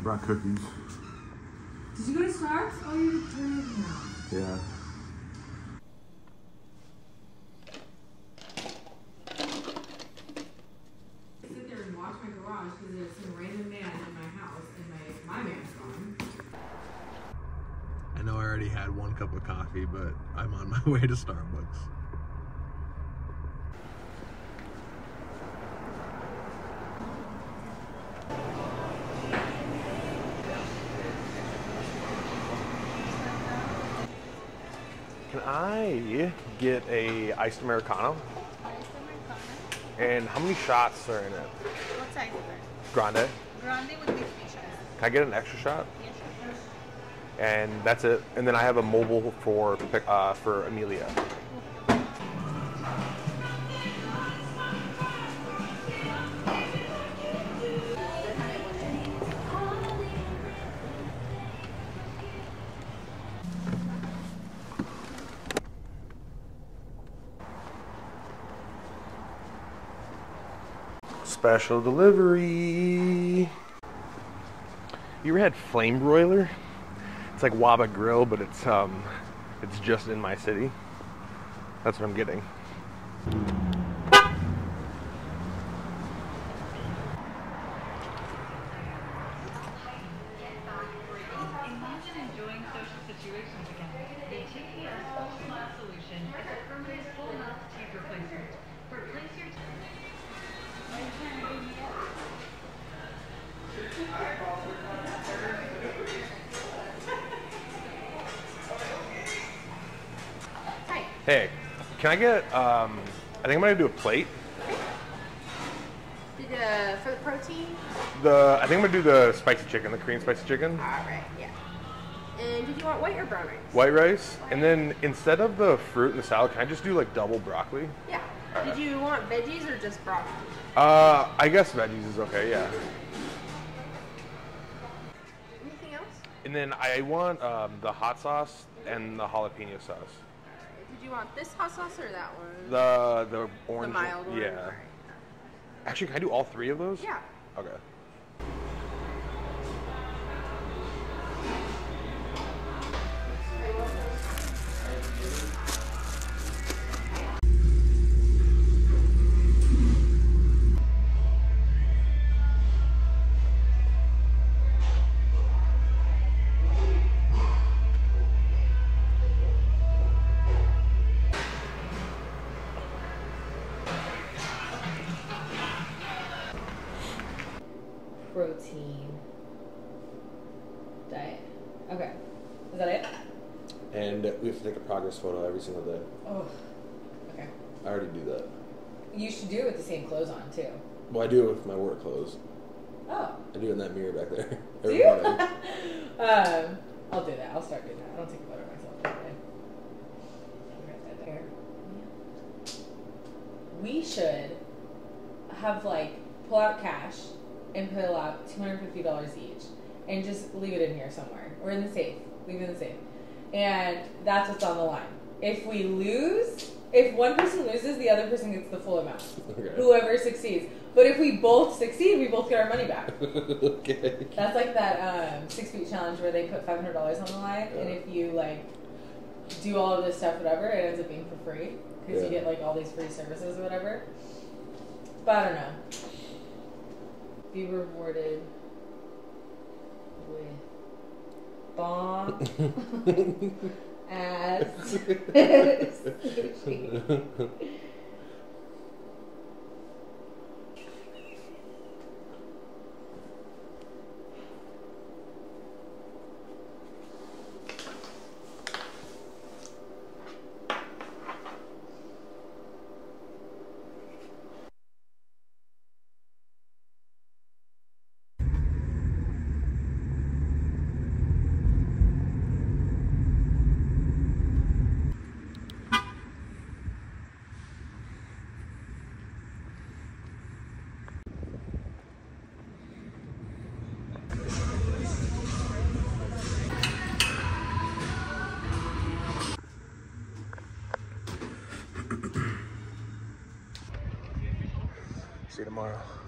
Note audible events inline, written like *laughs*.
brought cookies. Did you go to Starbucks? Oh, you're good now. Yeah. sit there and watch my garage because there's some random man in my house and my my man's gone. I know I already had one cup of coffee, but I'm on my *laughs* way to Starbucks. Can I get a iced americano? And how many shots are in it? What size? Grande. Grande would be three shots. Can I get an extra shot? Yes, sure. And that's it. And then I have a mobile for uh, for Amelia. Special delivery. You ever had flame broiler? It's like Waba Grill, but it's um, it's just in my city. That's what I'm getting. Hey, can I get? Um, I think I'm gonna do a plate. Did, uh, for the protein? The I think I'm gonna do the spicy chicken, the Korean spicy chicken, Alright, yeah. And did you want white or brown rice? white rice, and then instead of the fruit and the salad, can I just do like double broccoli? Yeah. Did you want veggies or just broccoli? Uh, I guess veggies is okay, yeah. Anything else? And then I want um, the hot sauce and the jalapeno sauce. Did you want this hot sauce or that one? The the orange. The mild one? Yeah. Alright. Actually, can I do all three of those? Yeah. Okay. Protein. Diet. Okay. Is that it? And we have to take a progress photo every single day. Oh. Okay. I already do that. You should do it with the same clothes on too. Well, I do it with my work clothes. Oh. I do it in that mirror back there. *laughs* Do you? *laughs* um, I'll do that. I'll start doing that. I don't take a photo of myself every day. There. We should have like pull out cash and two hundred fifty dollars each, and just leave it in here somewhere or in the safe. Leave it in the safe, and that's what's on the line. If we lose, if one person loses, the other person gets the full amount. Okay. Whoever succeeds. But if we both succeed, we both get our money back. *laughs* okay. That's like that um, six feet challenge where they put five hundred dollars on the line, and if you like do all of this stuff, whatever, it ends up being for free because Yeah. you get like all these free services or whatever. But I don't know. Be rewarded with bomb ass sushi. You tomorrow.